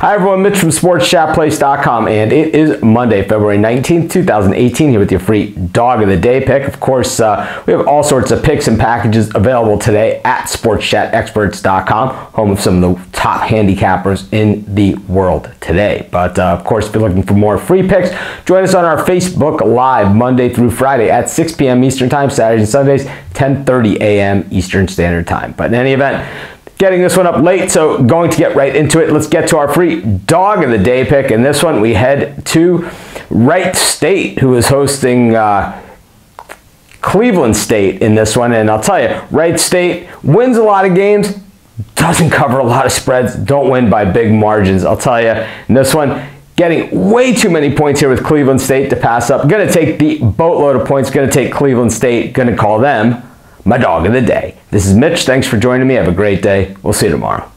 Hi everyone, Mitch from SportsChatPlace.com, and it is Monday, February 19th, 2018, here with your free Dog of the Day pick. Of course, uh, we have all sorts of picks and packages available today at SportsChatExperts.com, home of some of the top handicappers in the world today. But uh, of course, if you're looking for more free picks, join us on our Facebook Live Monday through Friday at 6 p.m. Eastern Time, Saturdays and Sundays, 10:30 a.m. Eastern Standard Time. But in any event, getting this one up late, so going to get right into it. Let's get to our free dog of the day pick. And this one, we head to Wright State, who is hosting uh, Cleveland State in this one. And I'll tell you, Wright State wins a lot of games, doesn't cover a lot of spreads, don't win by big margins. I'll tell you, in this one, getting way too many points here with Cleveland State to pass up. Going to take the boatload of points, going to take Cleveland State, going to call them my dog of the day. This is Mitch. Thanks for joining me. Have a great day. We'll see you tomorrow.